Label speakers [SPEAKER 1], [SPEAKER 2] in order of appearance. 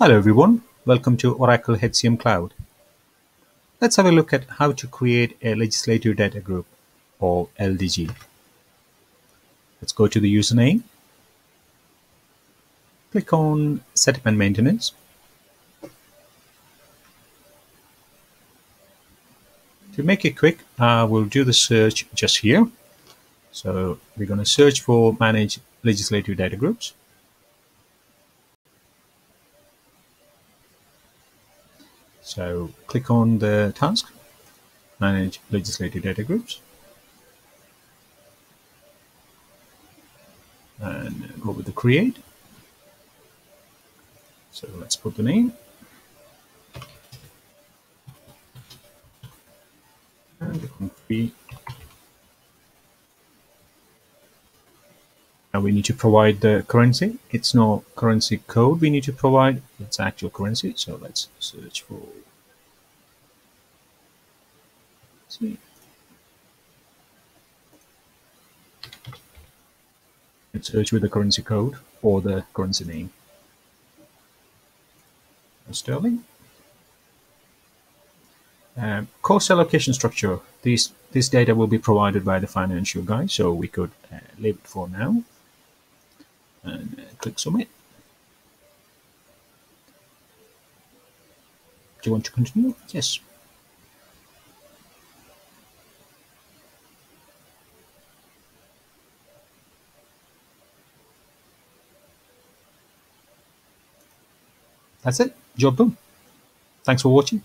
[SPEAKER 1] Hello everyone, welcome to Oracle HCM Cloud. Let's have a look at how to create a legislative data group or LDG. Let's go to the username, click on setup and maintenance. To make it quick, uh, we'll do the search just here. So we're going to search for manage legislative data groups. So click on the task, manage legislative data groups. And go with the create. So let's put the name. And the we need to provide the currency. It's no currency code we need to provide, it's actual currency. So let's search for see. Let's search with the currency code or the currency name. Sterling. Um, cost allocation structure. This this data will be provided by the financial guy, so we could uh, leave it for now click submit. Do you want to continue? Yes. That's it. Job done. Thanks for watching.